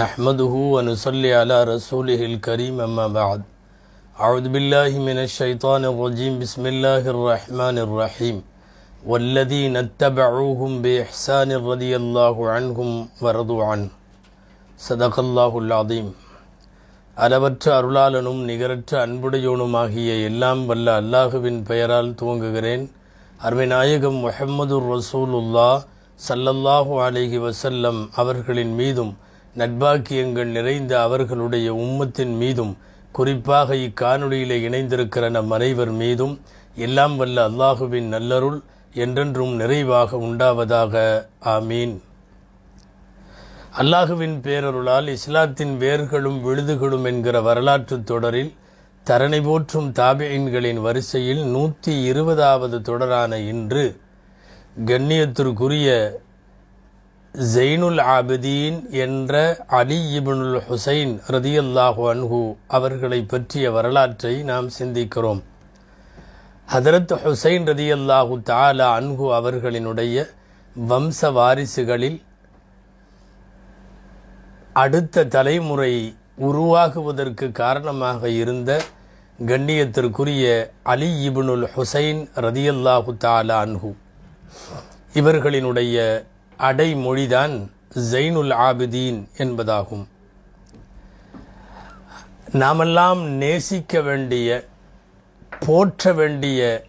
نحمده ونصلي على رسوله الكريم أما بعد أعوذ بالله من الشيطان الرجيم بسم الله الرحمن الرحيم والذين اتبعوهم بإحسان رضي الله عنهم ورضوا عنه صدق الله العظيم அளவற்ற அருளாளனும் நிகரற்ற அன்புடையோனுமாகிய எல்லாம் வல்ல அல்லாஹுவின் பெயரால் துவங்குகிறேன் அருமை நாயகம் முஹம்மது ரசூலுல்லா சல்லல்லாஹு அலைஹி வசல்லம் அவர்களின் மீதும் நட்பாக்கியங்கள் நிறைந்த அவர்களுடைய உம்மத்தின் மீதும் குறிப்பாக இக்காணொளியிலே இணைந்திருக்கிற நம் அனைவர் மீதும் எல்லாம் வல்ல அல்லாஹுவின் நல்லருள் என்றென்றும் நிறைவாக உண்டாவதாக. ஆமீன். அல்லாஹுவின் பேரருளால் இஸ்லாத்தின் வேர்களும் விழுதுகளும் என்கிற வரலாற்று தொடரில் தரணை போற்றும் தாபியன்களின் வரிசையில் நூற்றி இருபதாவது தொடரான இன்று கண்ணியத்திற்குரிய ஜெயினுல் ஆபிதீன் என்ற அலி இபுனுல் ஹுசைன் ரதியல்லாஹு அன்ஹு அவர்களை பற்றிய வரலாற்றை நாம் சிந்திக்கிறோம். ஹதரத் ஹுசைன் ரதியல்லாஹு தாலா அன்ஹு அவர்களினுடைய வம்ச வாரிசுகளில் அடுத்த தலைமுறை உருவாகுவதற்கு காரணமாக இருந்த கண்ணியத்திற்குரிய அலி இபுனுல் ஹுசைன் ரதியல்லாஹு தாலா அன்ஹு இவர்களினுடைய அடைமொழிதான் ஜெயினுல் ஆபிதீன் என்பதாகும். நாமெல்லாம் நேசிக்க வேண்டிய போற்ற வேண்டிய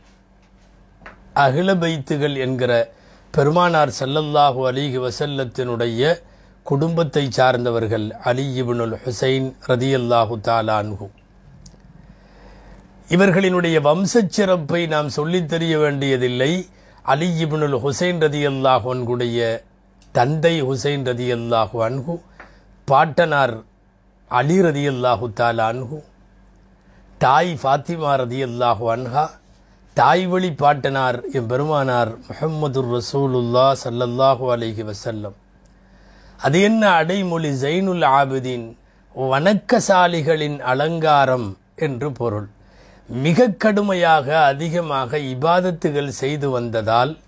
அகிலபைத்துகள் என்கிற பெருமானார் செல்லல்லாஹு அலிஹி வசல்லத்தினுடைய குடும்பத்தை சார்ந்தவர்கள் அலி இபுனுல் ஹுசைன் ரதியல்லாஹு தாலான்ஹு இவர்களினுடைய வம்சச் சிறப்பை நாம் சொல்லித் தெரிய வேண்டியதில்லை. அலி இப்னுல் ஹுசைன் ரதி அல்லாஹு அன்குடைய தந்தை ஹுசைன் ரதி அல்லாஹு அன்ஹு பாட்டனார் அலி ரதி அல்லாஹு தாலா அன்ஹு தாய் ஃபாத்திமா ரதி அல்லாஹு அன்ஹா தாய் வழி பாட்டனார் எம்பெருமானார் முஹம்மது ரசூலுல்லா சல்லல்லாஹு அலைஹி வசல்லம் அது என்ன அடைமொழி ஜெயினுல் ஆபிதீன் வணக்கசாலிகளின் அலங்காரம் என்று பொருள். மிக கடுமையாக அதிகமாக இபாதத்துகள் செய்து வந்ததால்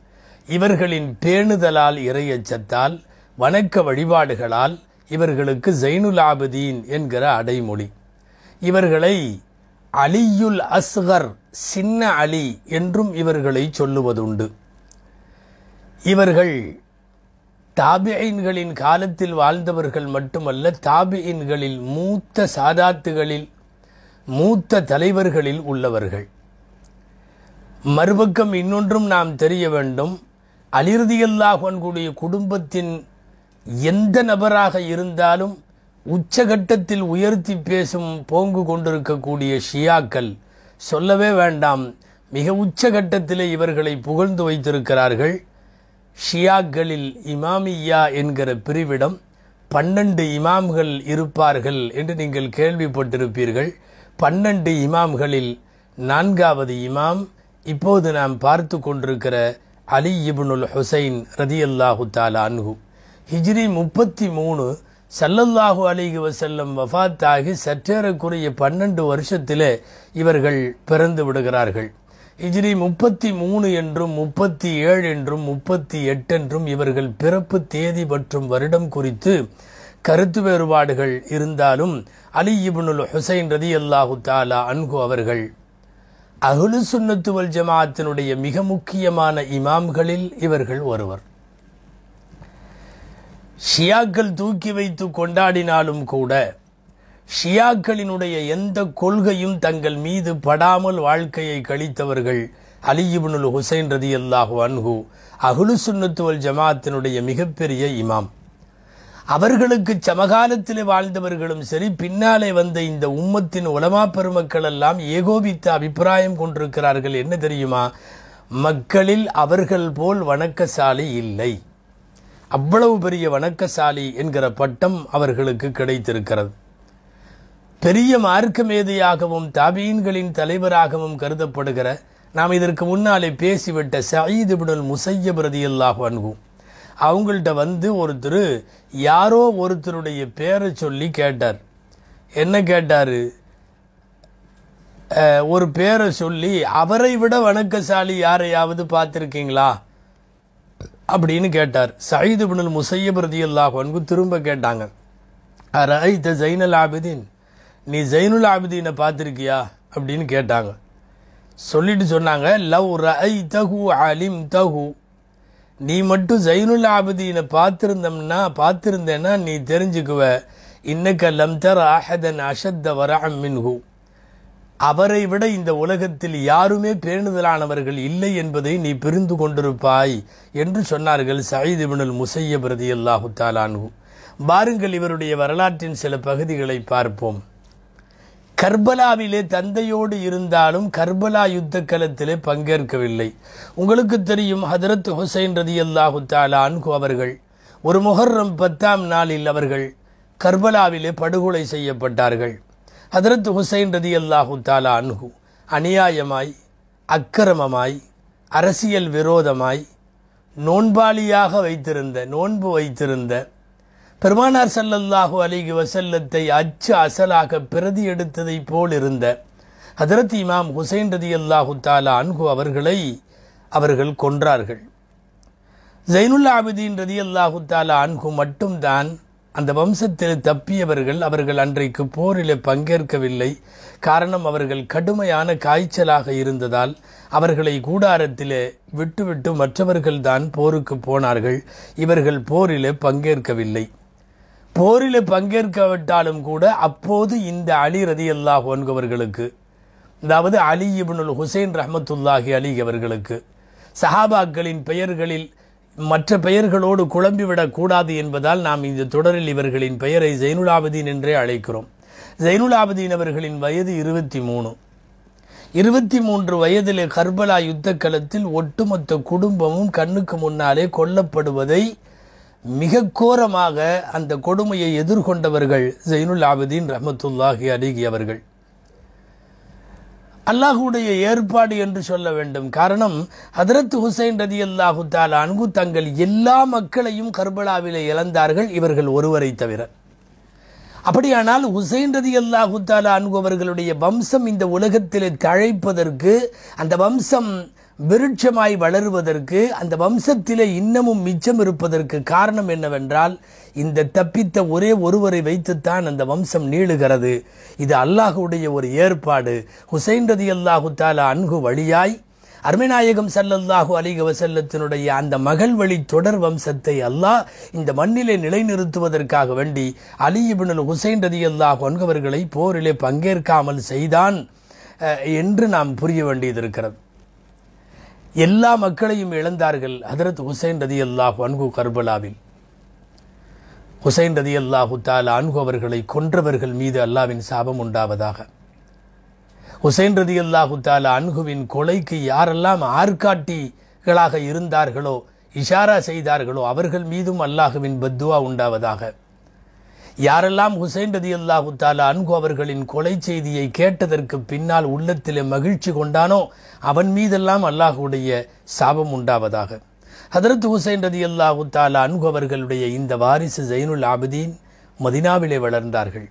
இவர்களின் பேணுதலால் இறையச்சத்தால் வணக்க வழிபாடுகளால் இவர்களுக்கு ஜெயினுல் ஆபதீன் என்கிற அடைமொழி. இவர்களை அலியுல் அஸ்கர் சின்ன அலி என்றும் இவர்களை சொல்லுவதுண்டு. இவர்கள் தாபியின்களின் காலத்தில் வாழ்ந்தவர்கள் மட்டுமல்ல தாபியின்களில் மூத்த சாதாத்துகளில் மூத்த தலைவர்களில் உள்ளவர்கள். மறுபக்கம் இன்னொன்றும் நாம் தெரிய வேண்டும். அலிருதியல்லாஹன்குடைய குடும்பத்தின் எந்த நபராக இருந்தாலும் உச்சகட்டத்தில் உயர்த்தி பேசும் போங்கு கொண்டிருக்கக்கூடிய ஷியாக்கள் சொல்லவே வேண்டாம். மிக உச்சகட்டத்திலே இவர்களை புகழ்ந்து வைத்திருக்கிறார்கள். ஷியாக்களில் இமாமியா என்கிற பிரிவிடம் பன்னெண்டு இமாம்கள் இருப்பார்கள் என்று நீங்கள் கேள்விப்பட்டிருப்பீர்கள். பன்னெண்டு இமாம்களில் நான்காவது இமாம் இப்போது நாம் பார்த்து கொண்டிருக்கிற அலி இபுனுல் ஹுசைன் ரதி அல்லாஹு தாலா அன்ஹு. ஹிஜ்ரி முப்பத்தி மூணு சல்லல்லாஹு அலிஹி வசல்லம் வஃத்தாகி சற்றேறக்குரிய பன்னெண்டு வருஷத்திலே இவர்கள் பிறந்து விடுகிறார்கள். ஹிஜ்ரி முப்பத்தி மூணு என்றும் முப்பத்தி ஏழு என்றும் முப்பத்தி எட்டு என்றும் இவர்கள் பிறப்பு தேதி மற்றும் வருடம் குறித்து கருத்து வேறுபாடுகள் இருந்தாலும் அலி இபுனுல் ஹுசைன் ரதி அல்லாஹு தாலா அன்கு அவர்கள் அகுலு சுன்னத்துவல் ஜமாத்தினுடைய மிக முக்கியமான இமாம்களில் இவர்கள் ஒருவர். ஷியாக்கள் தூக்கி வைத்து கொண்டாடினாலும் கூட ஷியாக்களினுடைய எந்த கொள்கையும் தங்கள் மீது படாமல் வாழ்க்கையை கழித்தவர்கள் அலி ஹுசைன் ரதி அல்லாஹு அன்ஹு அகுலு சுன்னத்துவல் ஜமாத்தினுடைய மிகப்பெரிய இமாம். அவர்களுக்கு சமகாலத்தில் வாழ்ந்தவர்களும் சரி பின்னாலே வந்த இந்த உம்மத்தின் உலமா பெருமக்கள் எல்லாம் ஏகோபித்த அபிப்பிராயம் கொண்டிருக்கிறார்கள். என்ன தெரியுமா? மக்களில் அவர்கள் போல் வணக்கசாலி இல்லை. அவ்வளவு பெரிய வணக்கசாலி என்கிற பட்டம் அவர்களுக்கு கிடைத்திருக்கிறது. பெரிய மார்க்க மேதையாகவும் தாபீன்களின் தலைவராகவும் கருதப்படுகிற நாம் இதற்கு முன்னாலே பேசிவிட்ட சயீது பிடல் முசையப் ரதியல்லாஹு அவங்கள்ட்ட வந்து ஒருத்தர் யாரோ ஒருத்தருடைய பேரை சொல்லி கேட்டார். என்ன கேட்டார்? ஒரு பேரை சொல்லி அவரை விட வணக்கசாலி யாரையாவது பார்த்துருக்கீங்களா? அப்படின்னு கேட்டார். சயீது பினல் முசையப் ரதி திரும்ப கேட்டாங்க. அரைத்த ஜைனல் ஆபிதீன்? நீ ஜைனுல் ஆபிதீனை பார்த்துருக்கியா? அப்படின்னு கேட்டாங்க. சொல்லிட்டு சொன்னாங்க லவ் ரை தகு அலிம் தகு நீ மட்டும் ஜைனுல் ஆபிதீனை பார்த்துருந்தம்னா பார்த்துருந்தேன்னா நீ தெரிஞ்சுக்குவ. இன்னக்க லம்தர் ஆஹதன் அஷத்த வர மின்ஹு. அவரை விட இந்த உலகத்தில் யாருமே பேணுதலானவர்கள் இல்லை என்பதை நீ பிரிந்து கொண்டிருப்பாய் என்று சொன்னார்கள் சயீத் இப்னுல் முசையப் அல்லாஹு தாலான்ஹு பாருங்கள் இவருடைய வரலாற்றின் சில பகுதிகளை பார்ப்போம். கர்பலாவிலே தந்தையோடு இருந்தாலும் கர்பலா யுத்த களத்திலே பங்கேற்கவில்லை. உங்களுக்கு தெரியும் ஹதரத் ஹுசைன் ரதி அல்லாஹு தாலா அன்கு அவர்கள் ஒரு முஹர்ரம் பத்தாம் நாளில் அவர்கள் கர்பலாவிலே படுகொலை செய்யப்பட்டார்கள். ஹதரத் ஹுசைன் ரதி அல்லாஹு தாலா அன்ஹு அநியாயமாய் அக்கிரமமாய் அரசியல் விரோதமாய் நோன்பாளியாக வைத்திருந்த நோன்பு வைத்திருந்த பெருமானார் சல்லல்லாஹு அலிகி வசல்லத்தை அச்சு அசலாக பிரதி எடுத்ததைப் போல் இருந்த ஹதரத் இமாம் ஹுசைன் ரதியல்லாஹு தாலா அன்கு அவர்களை அவர்கள் கொன்றார்கள். ஜைனுல் ஆபிதீன் ரதியல்லாஹு தாலா அன்ஹு மட்டும்தான் அந்த வம்சத்தில் தப்பியவர்கள் அவர்கள் அன்றைக்கு போரில் பங்கேற்கவில்லை. காரணம் அவர்கள் கடுமையான காய்ச்சலாக இருந்ததால் அவர்களை கூடாரத்திலே விட்டுவிட்டு மற்றவர்கள்தான் போருக்கு போனார்கள். இவர்கள் போரிலே பங்கேற்கவில்லை. போரில் பங்கேற்காவிட்டாலும் கூட அப்போது இந்த அலி ரதி அல்லாஹ் அவர்களுக்கு அதாவது அலி இப்னுல் ஹுசைன் ரஹமத்துல்லாஹி அலி அவர்களுக்கு சஹாபாக்களின் பெயர்களில் மற்ற பெயர்களோடு குழம்பிவிடக்கூடாது என்பதால் நாம் இந்த தொடரில் இவர்களின் பெயரை ஜெயினுலாபதீன் என்றே அழைக்கிறோம். ஜெயினுலாபதீன் அவர்களின் வயது இருபத்தி மூணு இருபத்தி மூன்று வயதிலே கர்பலா யுத்த களத்தில் ஒட்டுமொத்த குடும்பமும் கண்ணுக்கு முன்னாலே கொல்லப்படுவதை மிக கோரமாக அந்த கொடுமையை எதிர்கொண்டவர்கள் ஜெயினுல் ஆபதீன் ரஹமத்துல்லாஹி அலிகி அவர்கள். அல்லாஹுடைய ஏற்பாடு என்று சொல்ல வேண்டும். காரணம் ஹதரத் ஹுசைன் ரதி அல்லாஹு தாலா அன்கு தங்கள் எல்லா மக்களையும் கர்பலாவிலே இழந்தார்கள் இவர்கள் ஒருவரை தவிர. அப்படியானால் ஹுசைன் ரதி அல்லாஹு தாலா அன்கு அவர்களுடைய வம்சம் இந்த உலகத்திலே தழைப்பதற்கு அந்த வம்சம் விருட்சமாய் வளருவதற்கு அந்த வம்சத்திலே இன்னமும் மிச்சம் இருப்பதற்கு காரணம் என்னவென்றால் இந்த தப்பித்த ஒரே ஒருவரை வைத்துத்தான் அந்த வம்சம் நீளுகிறது. இது அல்லாஹுடைய ஒரு ஏற்பாடு. ஹுசைன் ரதி அல்லாஹு தாலா அன்கு வழியாய் அருமைநாயகம் சல்லல்லாஹு அலிக வசல்லத்தினுடைய அந்த மகள் வழி தொடர் வம்சத்தை அல்லாஹ் இந்த மண்ணிலே நிலைநிறுத்துவதற்காக வேண்டி அலி இபின் ஹுசைன் ரதி அல்லாஹ் அன்கவர்களை போரிலே பங்கேற்காமல் செய்தான் என்று நாம் புரிய வேண்டியது இருக்கிறது. எல்லா மக்களையும் இழந்தார்கள் ஹதரத் ஹுசைன் ரதி அல்லாஹ் அன்கு கர்பலாவில். ஹுசைன் ரதி அல்லாஹு தால் அன்கு அவர்களை கொன்றவர்கள் மீது அல்லாவின் சாபம் உண்டாவதாக. ஹுசைன் ரதி அல்லாஹு தாலா அன்குவின் கொலைக்கு யாரெல்லாம் ஆர்காட்டிகளாக இருந்தார்களோ இஷாரா செய்தார்களோ அவர்கள் மீதும் அல்லாஹுவின் பத்துவா உண்டாவதாக. யாரெல்லாம் ஹுசைன் ரதி அல்லாஹு தாலா அன்கு அவர்களின் கொலை செய்தியை கேட்டதற்கு பின்னால் உள்ளத்திலே மகிழ்ச்சி கொண்டானோ அவன் மீதெல்லாம் அல்லாஹுடைய சாபம் உண்டாவதாக. ஹதரத் ஹுசைன் ரதி அல்லாஹு தாலா அன்கு அவர்களுடைய இந்த வாரிசு ஜெயினுல் ஆபிதீன் மதினாவிலே வளர்ந்தார்கள்.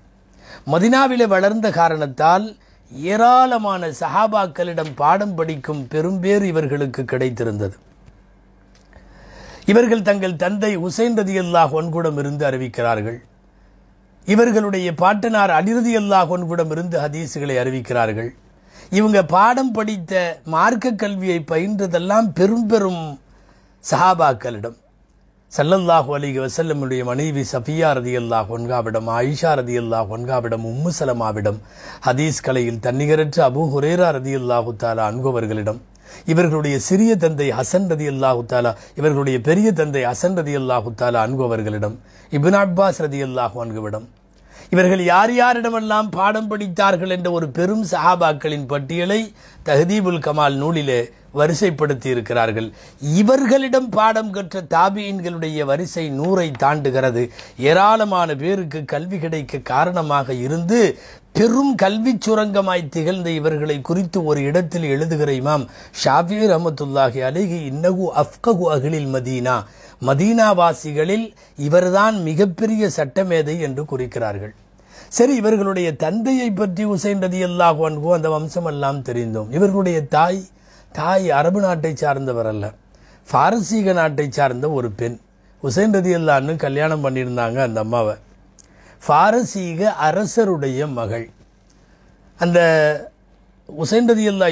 மதினாவிலே வளர்ந்த காரணத்தால் ஏராளமான சஹாபாக்களிடம் பாடம் படிக்கும் பெரும்பேறு இவர்களுக்கு கிடைத்திருந்தது. இவர்கள் தங்கள் தந்தை ஹுசைன் ரதி அல்லாஹ் ஒன்குடம் இருந்து அறிவிக்கிறார்கள். இவர்களுடைய பாட்டனார் அனிருதி அல்லாஹ் ஒன்குடம் இருந்து ஹதீஸுகளை அறிவிக்கிறார்கள். இவங்க பாடம் படித்த மார்க்க கல்வியை பயின்றதெல்லாம் பெரும் பெரும் சஹாபாக்களிடம். சல்லல்லாஹு அலிக வசல்லமுடைய மனைவி சஃபியா ரதி அல்லாஹ் ஒன்காவிடம் ஆயிஷா ரதி அல்லாஹ் ஒன்காவிடம் உம்மு சலமாவிடம் ஹதீஸ் கலையில் தன்னிகரற்ற அபு ஹுரேரா ரதி அல்லாஹு தாலா அன்பவர்களிடம் இவர்களுடைய சிறிய தந்தை ஹசன் ரதி அல்லாஹு தாலா இவர்களுடைய பெரிய தந்தை ஹசன் ரதி அல்லாஹு தாலா அன்பவர்களிடம் இபின் அப்பாஸ் ரதி அல்லாஹு அன்புவிடம் இவர்கள் யார் யாரிடமெல்லாம் பாடம் படித்தார்கள் என்ற ஒரு பெரும் சஹாபாக்களின் பட்டியலை தஹதீபுல் கமால் நூலிலே வரிசைப்படுத்தி இருக்கிறார்கள். இவர்களிடம் பாடம் கற்ற தாபியின்களுடைய வரிசை நூறை தாண்டுகிறது. ஏராளமான பேருக்கு கல்வி கிடைக்க காரணமாக இருந்து பெரும் கல்வி சுரங்கமாய் திகழ்ந்த இவர்களை குறித்து ஒரு இடத்தில் எழுதுகிற இமாம் ஷாஃபி ரஹமத்துல்லாஹி அலிஹி இன்னகு அஃப்ககு அகிலில் மதீனா. மதீனாவாசிகளில் இவர்தான் மிகப்பெரிய சட்டமேதை என்று குறிக்கிறார்கள். சரி இவர்களுடைய தந்தையை பற்றி உசைன் ரதி அல்லாஹ் அன்கோ அந்த வம்சமெல்லாம் தெரிந்தோம். இவர்களுடைய தாய் தாய் அரபு நாட்டை சார்ந்தவர் அல்ல. பாரசீக நாட்டை சார்ந்த ஒரு பெண். உசைன் ரதி அல்லான்னு கல்யாணம் பண்ணியிருந்தாங்க அந்த அம்மாவை. பாரசீக அரசருடைய மகள். அந்த உசைன் ரதி அல்லா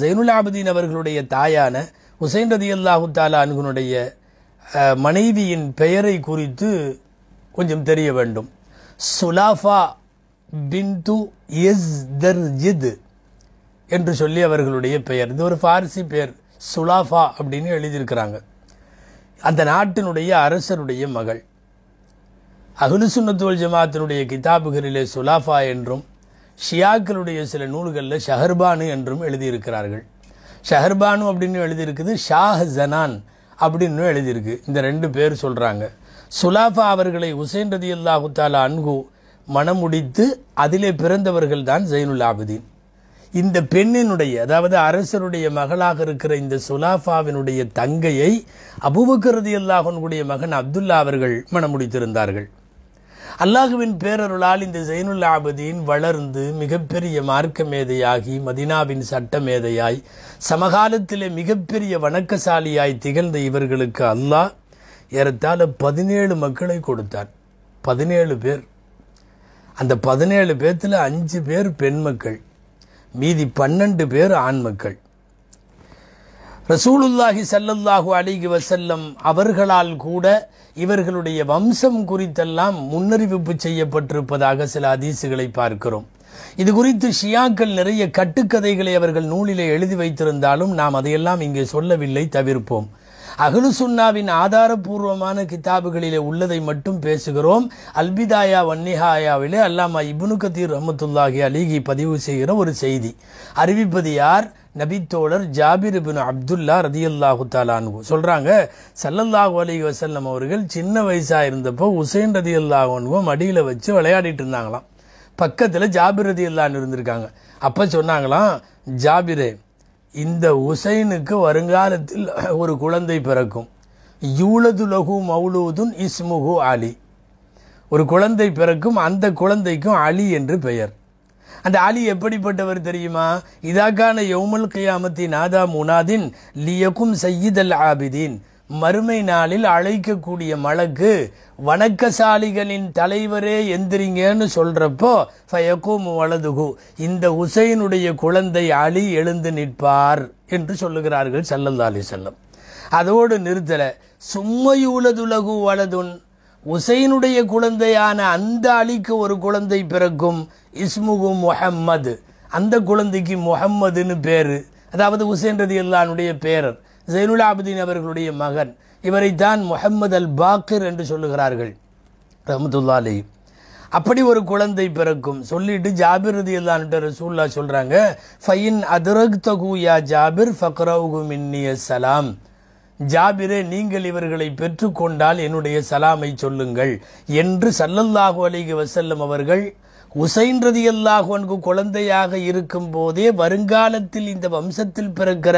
ஜெயினுல் ஆபதீன் அவர்களுடைய தாயான உசைன் ரதி அல்லாஹு தாலா அன்குனுடைய மனைவியின் பெயரை குறித்து கொஞ்சம் தெரிய வேண்டும். சுலாஃபா பின்து எஸ்தர்ஜித் என்று சொல்லி அவர்களுடைய பெயர். இது ஒரு ஃபார்சி பெயர். சுலாஃபா அப்படின்னு எழுதியிருக்கிறாங்க. அந்த நாட்டினுடைய அரசருடைய மகள். அகலுசுன்னத்துவல் ஜமாத்தினுடைய கிதாபுகளிலே சுலாஃபா என்றும் ஷியாக்களுடைய சில நூல்களில் ஷஹர்பானு என்றும் எழுதியிருக்கிறார்கள். ஷஹர்பானு அப்படின்னு எழுதியிருக்குது ஷாஹ் ஜனான் அப்படின்னு எழுதியிருக்கு. இந்த ரெண்டு பேர் சொல்கிறாங்க சுலாஃபா அவர்களை உசைன் ரதி அல்லாஹு தாலா அன்கு மணமுடித்து அதிலே பிறந்தவர்கள் தான் ஜெயினுல் ஆபுதீன். இந்த பெண்ணினுடைய அதாவது அரசருடைய மகளாக இருக்கிற இந்த சுலாஃபாவினுடைய தங்கையை அபூபக்கர் அல்லாஹனுடைய மகன் அப்துல்லா அவர்கள் மணமுடித்திருந்தார்கள் அல்லாஹுவின் பேரருளால் இந்த ஜைனுல் ஆபதீன் வளர்ந்து மிகப்பெரிய மார்க்க மேதையாகி மதினாவின் சட்ட மேதையாய் சமகாலத்திலே மிகப்பெரிய வணக்கசாலியாய் திகழ்ந்த இவர்களுக்கு அல்லாஹ் ஏறத்தாழ பதினேழு மக்களை கொடுத்தார் பதினேழு பேர். அந்த பதினேழு பேர்த்தில் அஞ்சு பேர் பெண் மக்கள். மீதி பன்னெண்டு பேர் ஆண் மக்கள். ரசூலுல்லாஹி சல்லல்லாஹு அலிகி வசல்லம் அவர்களால் கூட இவர்களுடைய வம்சம் குறித்தெல்லாம் முன்னறிவிப்பு செய்யப்பட்டிருப்பதாக சில அதிசுகளை பார்க்கிறோம். இது குறித்து ஷியாக்கள் நிறைய கட்டுக்கதைகளை அவர்கள் நூலிலே எழுதி வைத்திருந்தாலும் நாம் அதையெல்லாம் இங்கே சொல்லவில்லை தவிர்ப்போம். அகலு சுன்னாவின் ஆதாரபூர்வமான கிதாபுகளிலே உள்ளதை மட்டும் பேசுகிறோம். அல்பிதாயா வன்னிஹாயாவிலே அல்லாமா இபுனு கத்தீர் ரஹமத்துல்லாஹி அலிகி பதிவு செய்கிற ஒரு செய்தி. அறிவிப்பது யார்? நபித்தோழர் ஜாபிர் இபின் அப்துல்லா ரதியல்லாஹு தாலானு சொல்கிறாங்க சல்லல்லாஹு அலி வசல்லம் அவர்கள் சின்ன வயசாக இருந்தப்போ உசைன் ரதியல்லாஹு மடியில் வச்சு விளையாடிட்டு இருந்தாங்களாம். பக்கத்தில் ஜாபிர் ரதியல்லான்னு இருந்திருக்காங்க. அப்போ சொன்னாங்களாம் ஜாபிரே இந்த உசைனுக்கு வருங்காலத்தில் ஒரு குழந்தை பிறக்கும். யூலது லகு மௌலூதுன் இஸ்முகு அலி. ஒரு குழந்தை பிறக்கும் அந்த குழந்தைக்கும் அலி என்று பெயர். அந்த அலி எப்படிப்பட்டவர் தெரியுமா? இதாக்கான யௌமல் கியாமத்தி நாதா முனாதின் லியக்கும் சையீதல் ஆபிதீன். மறுமை நாளில் அழைக்கக்கூடிய மலக்கு வணக்கசாலிகளின் தலைவரே எந்திரிங்கன்னு சொல்றப்போ ஃபயக்கும் வலதுகு இந்த உசைனுடைய குழந்தை அலி எழுந்து நிற்பார் என்று சொல்லுகிறார்கள் சல்லல்லா அலி செல்லம் அதோடு நிறுத்தல சும்மையுலதுலகு வலதுன். உசைனுடைய குழந்தையான அந்த அலிக்கு ஒரு குழந்தை பிறக்கும். இஸ்முகு முஹம்மது. அந்த குழந்தைக்கு முஹம்மதுன்னு பேர். அதாவது ஹுசேன் ரதி அல்லானுடைய பேரர். ஜெயினுல் ஆபதீன் அவர்களுடைய மகன். இவரைத்தான் முஹம்மது அல் பாக்கர் என்று சொல்லுகிறார்கள். ரஹமத்துல்லா அலி அப்படி ஒரு குழந்தை பிறக்கும். சொல்லிட்டு ஜாபிர் ரதி அல்லான்ட்டு ரசூல்லா சொல்கிறாங்க ஃபைன் அதுரக் தகுயா ஜாபிர் ஃபக்ரவுகு மின்னிய சலாம். ஜாபிரே நீங்கள் இவர்களை பெற்றுக்கொண்டால் என்னுடைய சலாமை சொல்லுங்கள் என்று சல்லல்லாஹு அலிக வசல்லம் அவர்கள் உசைன் ரதியல்லாஹு அன்கு குழந்தையாக இருக்கும் போதே வருங்காலத்தில் இந்த வம்சத்தில் பிறக்கிற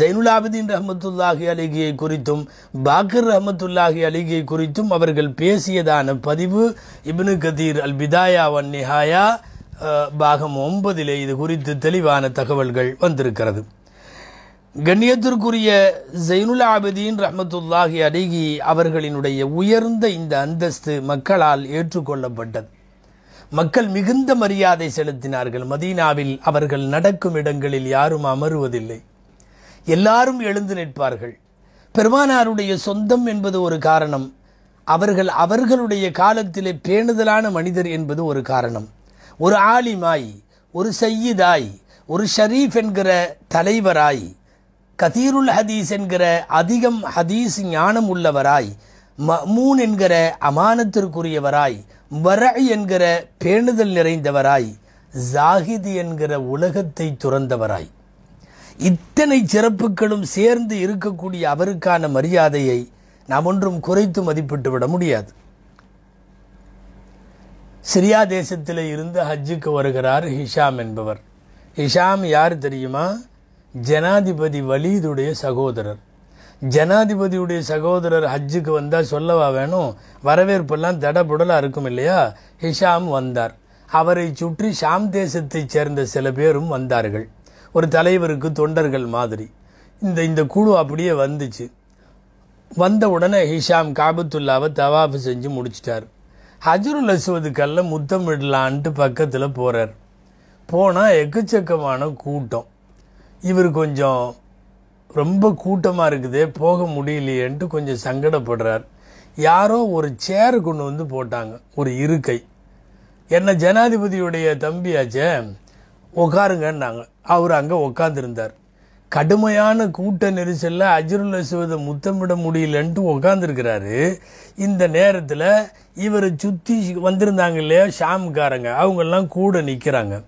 ஜைனுலாபுதீன் ரஹமத்துல்லாஹி அலிகியை குறித்தும் பாக்கர் ரஹமத்துல்லாஹி அலிகியை குறித்தும் அவர்கள் பேசியதான பதிவு இப்னு கதீர் அல் பிதாயா வன் நிஹாயா பாகம் ஒன்பதிலே இது குறித்து தெளிவான தகவல்கள் வந்திருக்கிறது. கண்ணியத்திற்குரிய ஜெயினுல் ஆபதீன் ரஹமத்துல்லாஹி அலிகி அவர்களினுடைய உயர்ந்த இந்த அந்தஸ்து மக்களால் ஏற்றுக்கொள்ளப்பட்டது. மக்கள் மிகுந்த மரியாதை செலுத்தினார்கள். மதீனாவில் அவர்கள் நடக்கும் இடங்களில் யாரும் அமருவதில்லை. எல்லாரும் எழுந்து நிற்பார்கள். பெருமானாருடைய சொந்தம் என்பது ஒரு காரணம். அவர்கள் அவர்களுடைய காலத்திலே பேணுதலான மனிதர் என்பது ஒரு காரணம். ஒரு ஆலிமாய் ஒரு சையீதாய் ஒரு ஷரீஃப் என்கிற தலைவராய் கதீருல் ஹதீஸ் என்கிற அதிகம் ஹதீஸ் ஞானம் உள்ளவராய் மமூன் என்கிற அமானத்திற்குரியவராய் வர என்கிற பேணுதல் நிறைந்தவராய் ஜாகிதி என்கிற உலகத்தை துறந்தவராய். இத்தனை சிறப்புகளும் சேர்ந்து இருக்கக்கூடிய அவருக்கான மரியாதையை நாம் ஒன்றும் குறைத்து மதிப்பிட்டு விட முடியாது. சிரியா தேசத்தில் இருந்து ஹஜ்ஜுக்கு வருகிறார் ஹிஷாம் என்பவர். ஹிஷாம் யார் தெரியுமா? ஜனாதிபதி வலீதுடைய சகோதரர். ஜனாதிபதியுடைய சகோதரர் ஹஜ்ஜுக்கு வந்தால் சொல்லவா வேணும்? வரவேற்பெல்லாம் தடபுடலாக இருக்கும் இல்லையா? ஹிஷாம் வந்தார். அவரை சுற்றி ஷாம் தேசத்தைச் சேர்ந்த சில பேரும் வந்தார்கள். ஒரு தலைவருக்கு தொண்டர்கள் மாதிரி. இந்த இந்த குழு அப்படியே வந்துச்சு. வந்த உடனே ஹிஷாம் காபத்துல்லாவை தவாஃபு செஞ்சு முடிச்சிட்டார். ஹஜருல் அசுவதுக்கல்ல முத்தமிடலான்ட்டு பக்கத்தில் போகிறார் போனால் எக்கச்சக்கமான கூட்டம். இவர் கொஞ்சம் ரொம்ப கூட்டமாக இருக்குது போக முடியலையேன்ட்டு கொஞ்சம் சங்கடப்படுறார். யாரோ ஒரு சேர் கொண்டு வந்து போட்டாங்க ஒரு இருக்கை. என்ன ஜனாதிபதியுடைய தம்பியாச்சே உட்காருங்கன்னாங்க அவர் அங்கே உட்காந்துருந்தார் கடுமையான கூட்ட நெரிசலில் அஜருல் அசுவதை முத்தமிட முடியலன்ட்டு உட்காந்துருக்கிறாரு இந்த நேரத்தில் இவரை சுற்றி வந்திருந்தாங்க இல்லையா ஷாம்காரங்க அவங்கெல்லாம் கூட நிற்கிறாங்க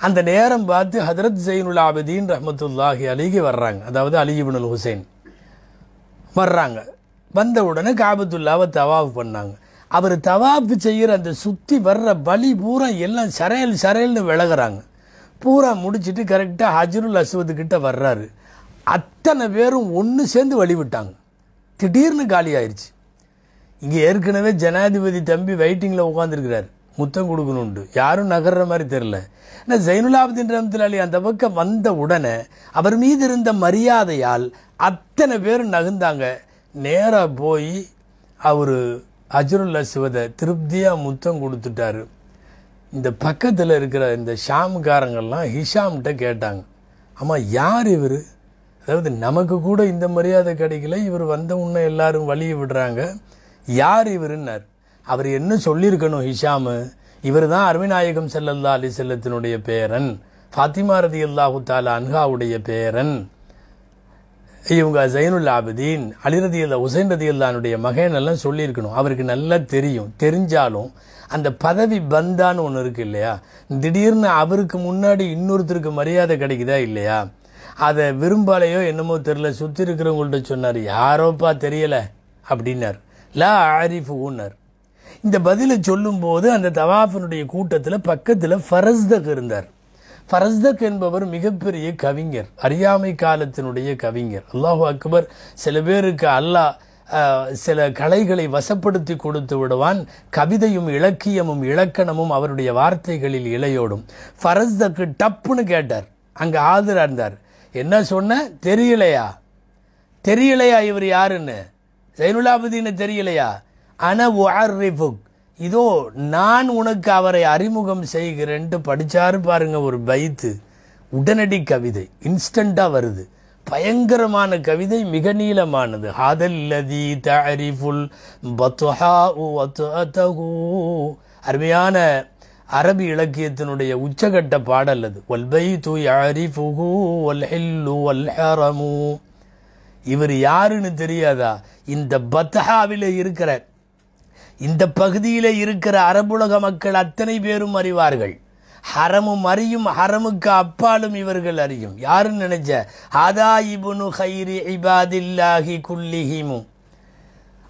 அந்த நேரம் பார்த்து ஹதரத் ஜெயினுல் ஆபதீன் ரஹமத்துல்லாஹி அலிகி வர்றாங்க. அதாவது அலிபுனுல் ஹுசைன். வர்றாங்க. வந்த உடனே காபத்துல்லாவை தவாஃப் பண்ணாங்க. அவர் தவாஃப் செய்கிற அந்த சுற்றி வர்ற வழி பூரா எல்லாம் சரையல் சரையல்னு விலகிறாங்க. பூரா முடிச்சுட்டு கரெக்டாக ஹஜருல் அஸ்வது கிட்ட வர்றாரு. அத்தனை பேரும் ஒன்று சேர்ந்து வழிவிட்டாங்க. திடீர்னு காலி ஆயிடுச்சு இங்கே ஏற்கனவே ஜனாதிபதி தம்பி வெயிட்டிங்கில் உட்காந்துருக்கிறார் முத்தம் கொடுக்கணுண்டு யாரும் நகர்ற மாதிரி தெரில ஆனால் ஜைனுலாபுதீன் ரஹமத்துல அந்த பக்கம் வந்த உடனே அவர் மீது இருந்த மரியாதையால் அத்தனை பேரும் நகுந்தாங்க நேராக போய் அவர் அஜருல்லா சிவதை திருப்தியாக முத்தம் கொடுத்துட்டாரு. இந்த பக்கத்தில் இருக்கிற இந்த ஷாம்காரங்கள்லாம் ஹிஷாம்கிட்ட கேட்டாங்க. ஆமாம் யார் இவர்? அதாவது நமக்கு கூட இந்த மரியாதை கிடைக்கல. இவர் வந்த உன்ன எல்லாரும் வழியை விடுறாங்க. யார் இவருன்னார்? அவர் என்ன சொல்லியிருக்கணும் ஹிஷாமு? இவர் தான் அருவிநாயகம் செல்லல்லா அலி செல்லத்தினுடைய பேரன். ஃபாத்திமா ரதி அல்லாஹு தாலா அன்ஹாவுடைய பேரன். இவங்க ஜைனுல் ஆபதீன் அலிரதி அல்லா உசைன் ரதி அல்லானுடைய மகன் எல்லாம் சொல்லியிருக்கணும். அவருக்கு நல்லா தெரியும். தெரிஞ்சாலும் அந்த பதவி பந்தான்னு ஒன்று இருக்கு இல்லையா? திடீர்னு அவருக்கு முன்னாடி இன்னொருத்தருக்கு மரியாதை கிடைக்குதா இல்லையா? அதை விரும்பாலையோ என்னமோ தெரில சுற்றி இருக்கிறவங்கள்ட்ட சொன்னார் யாரோப்பா தெரியலை? அப்படின்னார். லா ஆரிஃபு ஊன்னார் இந்த பதிலை சொல்லும்போது அந்த தவாஃபினுடைய கூட்டத்தில் பக்கத்தில் ஃபரஸ்தக் இருந்தார். ஃபரஸ்தக் என்பவர் மிகப்பெரிய கவிஞர் அறியாமை காலத்தினுடைய கவிஞர். அல்லாஹு அக்பர் சில பேருக்கு அல்லாஹ் சில கலைகளை வசப்படுத்தி கொடுத்து விடுவான் கவிதையும் இலக்கியமும் இலக்கணமும் அவருடைய வார்த்தைகளில் இளையோடும் ஃபரஸ்தக்கு டப்புன்னு கேட்டார் அங்கே ஆதரா இருந்தார். என்ன சொன்ன? தெரியலையா? தெரியலையா இவர் யாருன்னு? ஜைனுலாபுதீன தெரியலையா? அன உஅர்ரிஃபுக் இதோ நான் உனக்கு அவரை அறிமுகம் செய்கிறேன்ட்டு படிச்சாரு பாருங்க ஒரு பைத்து. உடனடி கவிதை இன்ஸ்டண்டா வருது. பயங்கரமான கவிதை மிக நீளமானது. ஹாதல் தரிஃபுல் அருமையான அரபி இலக்கியத்தினுடைய உச்சகட்ட பாடல் அது. ஒல் பைத்து யஅரிஃபுஹு வல் ஹில்லு வல் ஹரமு. இவர் யாருன்னு தெரியாதா? இந்த பத்ஹாவில் இருக்கிற இந்த பகுதியில் இருக்கிற அரபுலக மக்கள் அத்தனை பேரும் அறிவார்கள். ஹரமும் அறியும் ஹரமுக்கு அப்பாலும் இவர்கள் அறியும். யாருன்னு நினைச்ச? ஹதா இபுனு ஹைரி இபாதில்லாஹி குல்லிஹிமு.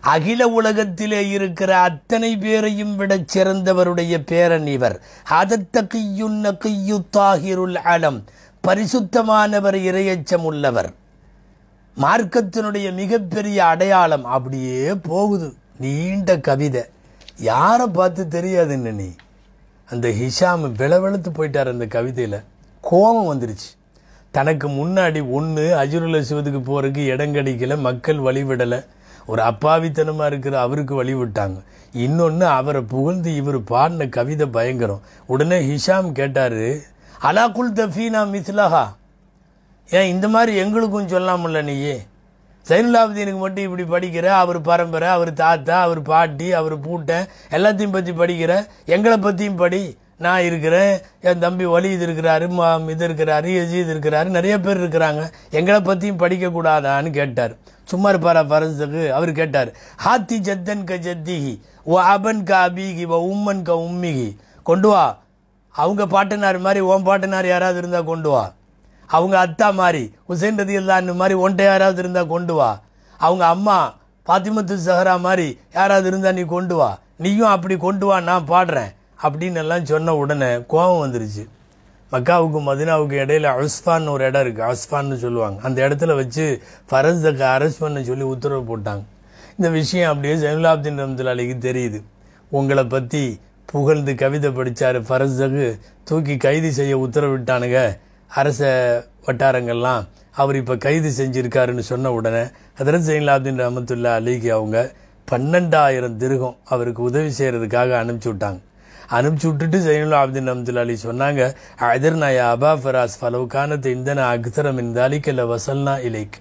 அகில உலகத்திலே இருக்கிற அத்தனை பேரையும் விடச் சிறந்தவருடைய பேரன் இவர். ஹதத்தகியுன்ன கியு தாகிருல் அலம். பரிசுத்தமானவர் இரையச்சம் உள்ளவர். மார்க்கத்தினுடைய மிகப்பெரிய அடையாளம் அப்படியே போகுது. நீண்ட கவிதை. யாரை பார்த்து தெரியாதுன்னு நீ? அந்த ஹிஷாம் விளவெழுத்து போயிட்டார் அந்த கவிதையில். கோபம் வந்துருச்சு. தனக்கு முன்னாடி ஒன்று அஜுருல சிவத்துக்கு போகிறதுக்கு இடம் கிடைக்கல மக்கள் வழிவிடலை ஒரு அப்பாவித்தனமாக இருக்கிற அவருக்கு வழி விட்டாங்க. இன்னொன்று அவரை புகழ்ந்து இவர் பாடின கவிதை பயங்கரம். உடனே ஹிஷாம் கேட்டார் அலாக்குல் தஃபீனா மிஸ்லஹா? ஏன் இந்த மாதிரி எங்களுக்கும் சொல்லாமல்ல நீயே? சைனுலாபுதீனுக்கு மட்டும் இப்படி படிக்கிற அவர் பரம்பரை அவர் தாத்தா அவர் பாட்டி அவர் பூட்டை எல்லாத்தையும் பற்றி படிக்கிற எங்களை பற்றியும் படி. நான் இருக்கிறேன் என் தம்பி வலி இது இருக்கிறாரு மா இது இருக்கிறாரு இது இருக்கிறாரு நிறைய பேர் இருக்கிறாங்க. எங்களை பற்றியும் படிக்கக்கூடாதான்னு கேட்டார். சும்மா இருப்பாரா பரசுக்கு? அவர் கேட்டார் ஹாத்தி ஜத்தன் க ஜத்திகி ஓ அபன் க அபிகி ஓ உம்மன் க உம்மிகி கொண்டு வா. அவங்க பாட்டனார் மாதிரி உன் பாட்டனார் யாராவது இருந்தால் கொண்டு வா. அவங்க அத்தா மாதிரி ஹுசைன் ரதி அல்லான்னு மாதிரி ஒன்றை யாராவது இருந்தால் கொண்டு வா. அவங்க அம்மா பாத்திமத்து சஹரா மாதிரி யாராவது இருந்தால் நீ கொண்டு வா. நீயும் அப்படி கொண்டு வா நான் பாடுறேன். அப்படின்னு எல்லாம் சொன்ன உடனே கோபம் வந்துருச்சு. மக்காவுக்கும் மதினாவுக்கு இடையில அஸ்ஃபான் ஒரு இடம் இருக்குது அஸ்ஃபான்னு சொல்லுவாங்க. அந்த இடத்துல வச்சு ஃபரஸ்தக்கு அரெஸ்ட் பண்ண சொல்லி உத்தரவு போட்டாங்க. இந்த விஷயம் அப்படியே ஜெயலலாப்தின் ரம்துலாலிக்கு தெரியுது. உங்களை பற்றி புகழ்ந்து கவிதை படித்தார் ஃபரஸ்தக்கு தூக்கி கைது செய்ய உத்தரவிட்டானுங்க. அரச வட்டாரங்கள்லாம் அவர் இப்போ கைது செஞ்சுருக்காருன்னு சொன்ன உடனே ஹதரத் ஜெயின்லாப்தின் ரஹமத்துல்லா அலிக்கு அவங்க பன்னெண்டாயிரம் திருகம் அவருக்கு உதவி செய்கிறதுக்காக அனுப்பிச்சி விட்டாங்க. அனுப்பிச்சி விட்டுட்டு ஜெயினுல் ஆப்தின் அப்துல் அலி சொன்னாங்க அதர் நாய் அபா ஃபராஸ் ஃபலவுக்கானத்தை இந்தன அக்தரம் இருந்தாலிக்கல்ல வசல்னா இலைக்.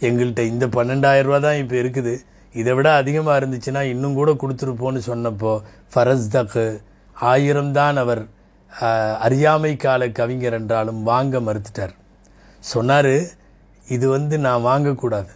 எங்கள்கிட்ட இந்த பன்னெண்டாயிரம் ரூபா தான் இப்போ இருக்குது. இதை விட அதிகமாக இருந்துச்சுன்னா இன்னும் கூட கொடுத்துருப்போன்னு சொன்னப்போ ஃபரஸ் தக்கு ஆயிரம் தான் அவர் அறியாமை கால கவிஞர் என்றாலும் வாங்க மறுத்துட்டார். சொன்னார் இது வந்து நான் வாங்கக்கூடாது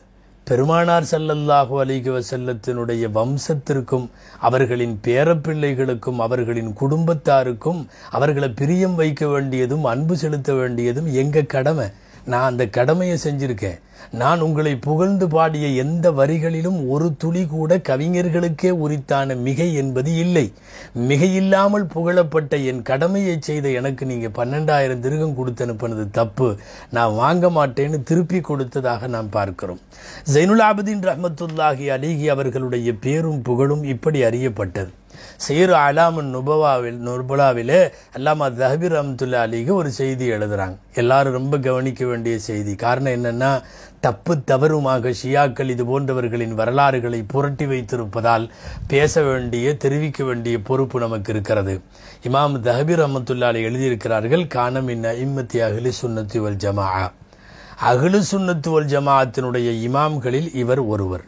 பெருமானார் செல்லல்லாஹு அலைஹி செல்லத்தினுடைய வம்சத்திற்கும் அவர்களின் பேரப்பிள்ளைகளுக்கும் அவர்களின் குடும்பத்தாருக்கும் அவர்களை பிரியம் வைக்க வேண்டியதும் அன்பு செலுத்த வேண்டியதும் எங்கள் கடமை? நான் அந்த கடமையை செஞ்சுருக்கேன். நான் உங்களை புகழ்ந்து பாடிய எந்த வரிகளிலும் ஒரு துளி கூட கவிஞர்களுக்கே உரித்தான மிகை என்பது இல்லை. மிகையில்லாமல் புகழப்பட்ட என் கடமையை செய்த எனக்கு நீங்க பன்னெண்டாயிரம் திருகம் கொடுத்து அனுப்பினது தப்பு. நான் வாங்க மாட்டேன்னு திருப்பி கொடுத்ததாக நாம் பார்க்கிறோம். ஜைனுல் ரஹமத்துல்லாஹி அலிஹி அவர்களுடைய பேரும் புகழும் இப்படி அறியப்பட்டது. சேரு அலாமன் நுபவாவில் நுபலாவிலே அல்லாமா தஹபீர் ரஹமத்துல்லா அலிக்கு ஒரு செய்தி எழுதுறாங்க. எல்லாரும் ரொம்ப கவனிக்க வேண்டிய செய்தி. காரணம் என்னன்னா தப்பு தவறுமாக ஷியாக்கள் இது போன்றவர்களின் வரலாறுகளை புரட்டி வைத்திருப்பதால் பேச வேண்டிய தெரிவிக்க வேண்டிய பொறுப்பு நமக்கு இருக்கிறது. இமாம் தஹபீர் ரஹமத்துல்லா எழுதியிருக்கிறார்கள் காணம் இன்ன இம்மத்தி அகிலி சுன்னத்து வல் ஜமா அகிலு சுன்னத்து வல் ஜமாஅத்தினுடைய இமாம்களில் இவர் ஒருவர்.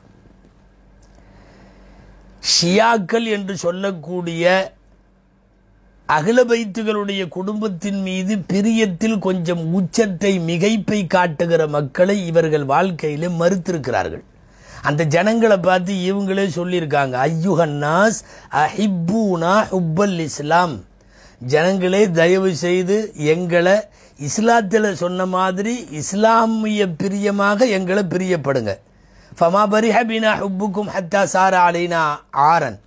ஷியாக்கள் என்று சொல்லக்கூடிய அகில பைத்துகளுடைய குடும்பத்தின் மீது பிரியத்தில் கொஞ்சம் உச்சத்தை மிகைப்பை காட்டுகிற மக்களை இவர்கள் வாழ்க்கையில மறுத்திருக்கிறார்கள். அந்த ஜனங்களை பார்த்து இவங்களே சொல்லியிருக்காங்க ஐயுஹன்னாஸ் அஹிப்பூனா ஹுப்பல் இஸ்லாம். ஜனங்களே தயவு செய்து எங்களை இஸ்லாத்தில் சொன்ன மாதிரி இஸ்லாமிய பிரியமாக எங்களை பிரியப்படுங்க. ஃபமா பரிஹபினா ஹுப்புக்கும் ஹத்தா சார அலைனா ஆரன்.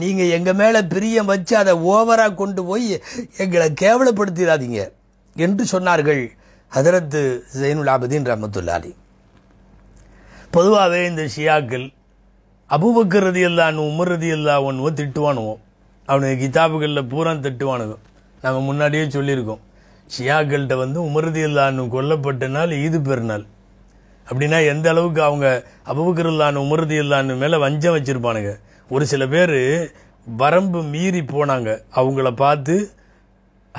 நீங்கள் எங்கள் மேலே பிரியம் வச்சு அதை ஓவராக கொண்டு போய் எங்களை கேவலப்படுத்திடாதீங்க என்று சொன்னார்கள் ஹதரத்து ஜெயினுல் ஆபதீன் ரஹமத்துல்லாலி. பொதுவாகவே இந்த ஷியாக்கள் அபுபக்கர் ரதி இல்லான்னு உமர் ரதி அல்லா ஒன்றுவோ திட்டுவானுவோ. அவனுக்கு கிதாபுகளில் பூரா திட்டுவானுங்க. நாங்கள் முன்னாடியே சொல்லியிருக்கோம். ஷியாக்கள்கிட்ட வந்து உமர் ரதி கொல்லப்பட்ட நாள் ஈது பெருநாள். அப்படின்னா எந்த அளவுக்கு அவங்க அபுபக்கர் இல்லான்னு உமர் ரதி மேலே வஞ்சம் வச்சுருப்பானுங்க. ஒரு சில பேர் வரம்பு மீறி போனாங்க. அவங்கள பார்த்து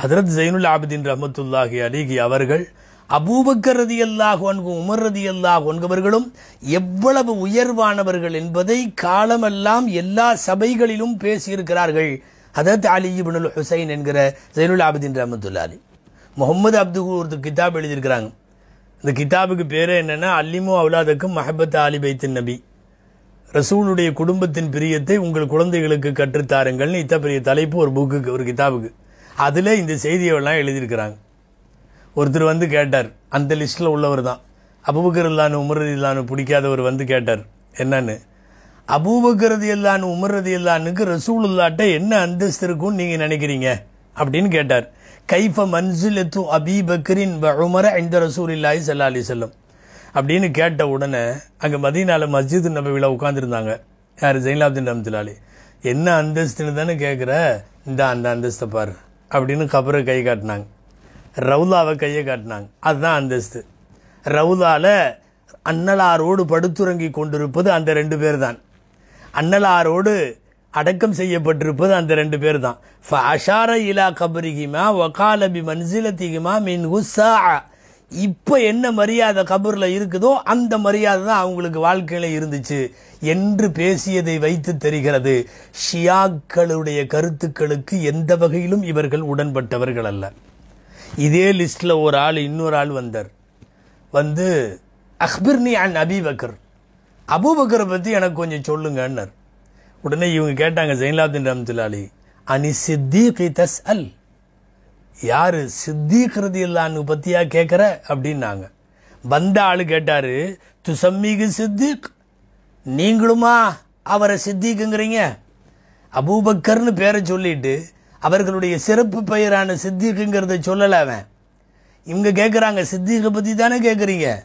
ஹதரத் ஜைனுல் ஆபிதீன் ரஹமத்துல்லாஹி அலிகி அவர்கள் அபூபக்கர் ரதி அல்லாஹ் உமர் ரதி அல்லாஹ் ஒன்கவர்களும் எவ்வளவு உயர்வானவர்கள் என்பதை காலமெல்லாம் எல்லா சபைகளிலும் பேசியிருக்கிறார்கள். ஹதரத் அலி இப்னுல் ஹுசைன் என்கிற ஜைனுல் ஆபிதீன் ரஹமத்துல்லா அலி. முகமது அப்துல் ஒரு கிதாப் எழுதியிருக்கிறாங்க. இந்த கிதாபுக்கு பேரே என்னென்னா அல்லிமோ அவுலாதக்கும் மஹபத் அலி பைத்தின் நபி. ரசூலுடைய குடும்பத்தின் பிரியத்தை உங்கள் குழந்தைகளுக்கு கற்றுத்தாருங்கள்னு இத்த பெரிய தலைப்பு ஒரு புக்குக்கு ஒரு கிதாபுக்கு. அதில் இந்த செய்தியெல்லாம் எழுதியிருக்கிறாங்க. ஒருத்தர் வந்து கேட்டார். அந்த லிஸ்ட்டில் உள்ளவர் தான். அபூபக்கர் இல்லான்னு உமரதி இல்லான்னு பிடிக்காதவர் வந்து கேட்டார். என்னன்னு? அபூபக்கரது இல்லான்னு இல்லான்னுக்கு ரசூல் இல்லாட்ட என்ன அந்தஸ்து இருக்கும்னு நீங்கள் நினைக்கிறீங்க? அப்படின்னு கேட்டார். கைஃப மன்சுலத்து அபி பக்கரின் உமர இந்த ரசூல் இல்லாஹி சல்லா அலி செல்லம் அப்படின்னு கேட்ட உடனே அங்கே மதீனால மஸ்ஜித் நபவியில் உட்காந்துருந்தாங்க யார்? ஜெயிலாப்தின் ரம்ஜிலாலி என்ன அந்தஸ்துன்னு தானே கேட்குற இந்த அந்த அந்தஸ்தை பாரு. அப்படின்னு கபரை கை காட்டினாங்க. ரவுலாவை கையை காட்டினாங்க. அதுதான் அந்தஸ்து. ரவுலாவில் அன்னலாரோடு படுத்துறங்கி கொண்டிருப்பது அந்த ரெண்டு பேர் தான் அன்னலாரோடு அடக்கம் செய்யப்பட்டிருப்பது அந்த ரெண்டு பேர் தான் அஷார இலா கபரிகிமா ஒகாலபி மன்சிலத்திகிமா மின் உஸ்ஸா இப்போ என்ன மரியாதை கபூரில் இருக்குதோ அந்த மரியாதை தான் அவங்களுக்கு வாழ்க்கையில் இருந்துச்சு என்று பேசியதை வைத்து தெரிகிறது. ஷியாக்களுடைய கருத்துக்களுக்கு எந்த வகையிலும் இவர்கள் உடன்பட்டவர்கள் அல்ல. இதே லிஸ்டில் ஒரு ஆள் இன்னொரு ஆள் வந்தார். வந்து அக்பிர்னி அன் அபிபக்கர் அபூபக்கரை பற்றி எனக்கு கொஞ்சம் சொல்லுங்கன்னார். உடனே இவங்க கேட்டாங்க ஜெயின்லாப்தின் ரம்துலாலி அனி சித்திகி தஸ் அல் யாரு சித்தீக்கிறது இல்லான்னு பத்தியா கேட்குற அப்படின்னாங்க. வந்த ஆள் கேட்டாரு துசம்மிகு சித்திக். நீங்களுமா அவரை சித்திக்குங்கிறீங்க? அபூபக்கர்னு பேரை சொல்லிட்டு அவர்களுடைய சிறப்பு பெயரான சித்திக்குங்கிறத சொல்லலை அவன். இவங்க கேட்குறாங்க சித்திக்கை பற்றி தானே கேட்குறீங்க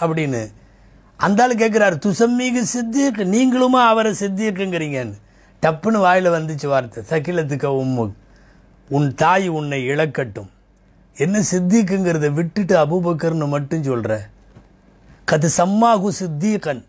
அப்படின்னு. அந்த ஆள் கேட்குறாரு துசம்மிகு சித்திக். நீங்களுமா அவரை சித்திக்குங்கிறீங்கன்னு. டப்புன்னு வாயில் வந்துச்சு வார்த்தை. சகிலத்துக்கு உம்முக்கு உன் தாய் உன்னை இழக்கட்டும். என்ன சித்திக்குங்கிறத விட்டுட்டு அபூபக்கர்னு மட்டும் சொல்ற. கது சம்மாகு சித்தீகன்.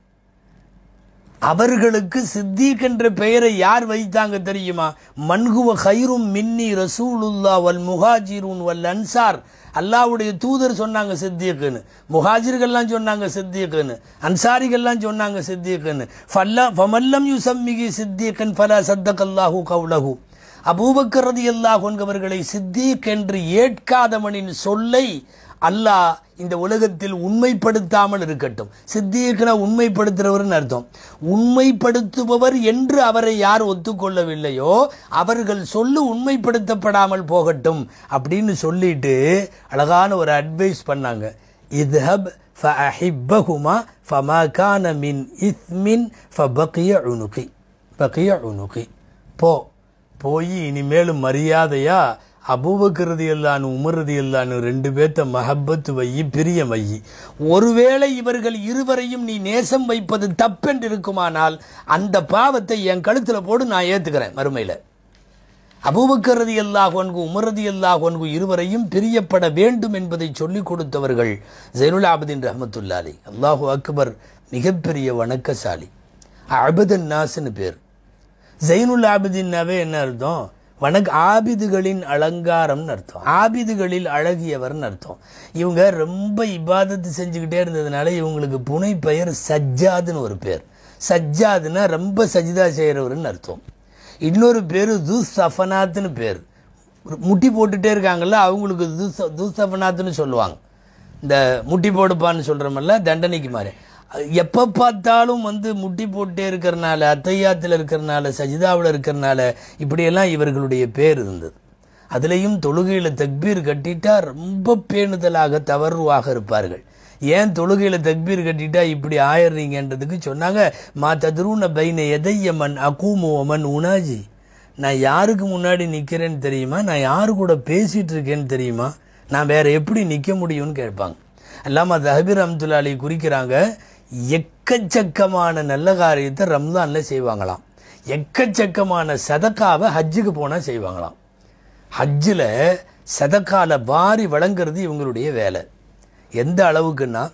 அவர்களுக்கு சித்தீக் என்ற பெயரை யார் வைத்தாங்க தெரியுமா? மன்குவ ஹைரும் மின்னி ரசூலுல்லா வல் முஹாஜிரூன் வல் அன்சார். அல்லாவுடைய தூதர் சொன்னாங்க சித்தியக்குன்னு முஹாஜிர்கள்லாம் சொன்னாங்க சித்தியக்குன்னு அன்சாரிகள்லாம் சொன்னாங்க சித்தியக்குன்னு ஃபல்லா ஃபமல்லம் யுசம்மிகி சித்தியக்கன் ஃபலா சத்தகல்லாஹு கவுலகு அபூபக்கர் அல்லாஹ் என்பவர்களை சித்தீக் என்று ஏற்காதவனின் சொல்லை அல்லாஹ் இந்த உலகத்தில் உண்மைப்படுத்தாமல் இருக்கட்டும். சித்தீக்னா உண்மைப்படுத்துறவர்னு அர்த்தம். உண்மைப்படுத்துபவர் என்று அவரை யார் ஒத்துக்கொள்ளவில்லையோ அவர்கள் சொல்லு உண்மைப்படுத்தப்படாமல் போகட்டும் அப்படின்னு சொல்லிட்டு அழகான ஒரு அட்வைஸ் பண்ணாங்க. இதுஹப் ஃபஅஹிப்பஹுமா ஃபமா கான மின் இஸ்மின் ஃபபகிய உனுகி. பக்கிய உனுகி. போ. போய் இனிமேலும் மரியாதையா அபூபக்கிறது எல்லான்னு உமரது இல்லான்னு ரெண்டு பேர்த்த மஹப்பத்து வையி பிரியம் வையி. ஒருவேளை இவர்கள் இருவரையும் நீ நேசம் வைப்பது தப்பென்று இருக்குமானால் அந்த பாவத்தை என் கழுத்தில் போடு நான் ஏற்றுக்கிறேன் மறுமையில். அபூபக்கரதி அல்லாஹ் ஒன்கு உமரதி அல்லாஹ் ஒன்கு இருவரையும் பிரியப்பட வேண்டும் என்பதை சொல்லிக் கொடுத்தவர்கள் ஜெனுல் ஆபதின் ரஹமத்துல்லாலி அல்லாஹு அக்பர் மிகப்பெரிய வணக்கசாலி. அபதன் நாசுன்னு பேர். ஜெயினுல் ஆபிதின்னாவே என்ன அர்த்தம்? வணக் ஆபிதுகளின் அலங்காரம்னு அர்த்தம். ஆபிதுகளில் அழகியவர்னு அர்த்தம். இவங்க ரொம்ப இபாதத்து செஞ்சுக்கிட்டே இருந்ததுனால இவங்களுக்கு புனை பெயர் சஜ்ஜாதுன்னு ஒரு பேர். சஜ்ஜாதுன்னா ரொம்ப சஜிதா செய்கிறவர்னு அர்த்தம். இன்னொரு பேர் து சஃபனாத்துன்னு பேர். முட்டி போட்டுகிட்டே இருக்காங்கல்ல அவங்களுக்கு து ச- சொல்லுவாங்க. இந்த முட்டி போடுப்பான்னு சொல்கிறோமல்ல தண்டனைக்கு மாதிரி எப்போ பார்த்தாலும் வந்து முட்டி போட்டே இருக்கிறனால அத்தையாத்தில் இருக்கிறனால சஜிதாவில் இருக்கிறனால இப்படியெல்லாம் இவர்களுடைய பேர் இருந்தது. அதுலேயும் தொழுகையில் தக்பீர் கட்டிட்டா ரொம்ப பேணுதலாக தவறுவாக இருப்பார்கள். ஏன் தொழுகையில் தக்பீர் கட்டிட்டா இப்படி ஆயிடுறீங்கன்றதுக்கு சொன்னாங்க மா தத்ரூன பைன எதையமன் அகூமுவமன் உனாஜி. நான் யாருக்கு முன்னாடி நிற்கிறேன்னு தெரியுமா? நான் யாரு கூட பேசிகிட்டு இருக்கேன்னு தெரியுமா? நான் வேறு எப்படி நிற்க முடியும்னு கேட்பாங்க. அல்லாமல் தஹபீர் அம்துல்லா அலி குறிக்கிறாங்க எக்கச்சக்கமான நல்ல காரியத்தை ரம்ஜானில் செய்வாங்களாம். எக்கச்சக்கமான சதக்காவை ஹஜ்ஜுக்கு போனால் செய்வாங்களாம். ஹஜ்ஜில் சதக்கால வாரி வழங்குறது இவங்களுடைய வேலை. எந்த அளவுக்குன்னா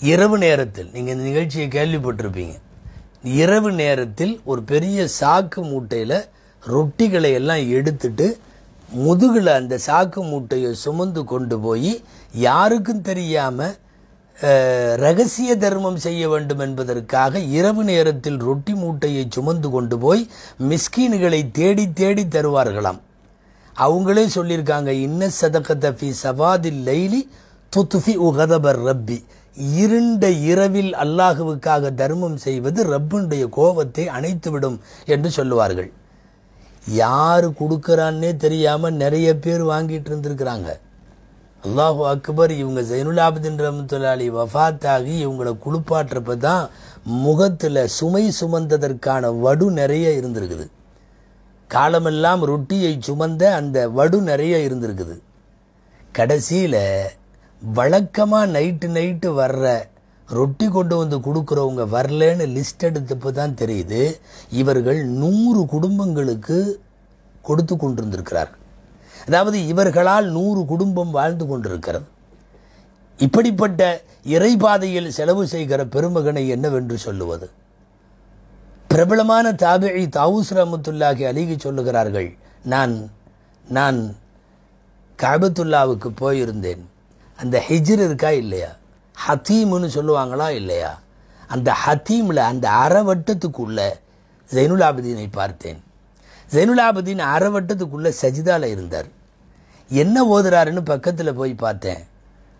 இரவு நேரத்தில் நீங்கள் இந்த நிகழ்ச்சியை கேள்விப்பட்டிருப்பீங்க. இரவு நேரத்தில் ஒரு பெரிய சாக்கு மூட்டையில் ரொட்டிகளை எல்லாம் எடுத்துட்டு முதுகில் அந்த சாக்கு மூட்டையை சுமந்து கொண்டு போய் யாருக்கும் தெரியாமல் ரகசிய தர்மம் செய்ய வேண்டும் என்பதற்காக இரவு நேரத்தில் ரொட்டி மூட்டையை சுமந்து கொண்டு போய் மிஸ்கீன்களை தேடி தேடி தருவார்களாம். அவங்களே சொல்லியிருக்காங்க இன்ன சதகத்த ஃபி சவாதில் லைலி துத்துஃபி உகதபர் ரப்பி. இருண்ட இரவில் அல்லாஹுவுக்காக தர்மம் செய்வது ரப்புடைய கோபத்தை அணைத்துவிடும் என்று சொல்லுவார்கள். யார் கொடுக்கறான்னே தெரியாமல் நிறைய பேர் வாங்கிட்டு இருந்திருக்கிறாங்க. அல்லாஹு அக்பர் இவங்க ஜைனுல் ஆபதின் ரஹமத்துல்லாலி வஃபாத்தாகி இவங்களை குளிப்பாட்டுறப்ப தான் முகத்தில் சுமை சுமந்ததற்கான வடு நிறைய இருந்திருக்குது. காலமெல்லாம் ரொட்டியை சுமந்த அந்த வடு நிறைய இருந்திருக்குது. கடைசியில் வழக்கமாக நைட்டு நைட்டு வர்ற ரொட்டி கொண்டு வந்து கொடுக்குறவங்க வரலன்னு லிஸ்ட் எடுத்தப்போ தான் தெரியுது. இவர்கள் நூறு குடும்பங்களுக்கு கொடுத்து கொண்டிருந்திருக்கிறார்கள். அதாவது இவர்களால் நூறு குடும்பம் வாழ்ந்து கொண்டிருக்கிறது. இப்படிப்பட்ட இறைபாதையில் செலவு செய்கிற பெருமகனை என்னவென்று சொல்லுவது? பிரபலமான தாபிழி தாவூஸ் ரமத்துல்லாகி அலிகி சொல்லுகிறார்கள் நான் நான் காபத்துல்லாவுக்கு போயிருந்தேன். அந்த ஹிஜ்ர் இருக்கா இல்லையா? ஹத்தீம்னு சொல்லுவாங்களா இல்லையா? அந்த ஹத்தீமில் அந்த அறவட்டத்துக்குள்ள ஜைனுல் பார்த்தேன். ஜைனுல் ஆபதீன் அறவட்டத்துக்குள்ள சஜிதால இருந்தார். என்ன ஓதுறாருன்னு பக்கத்தில் போய் பார்த்தேன்.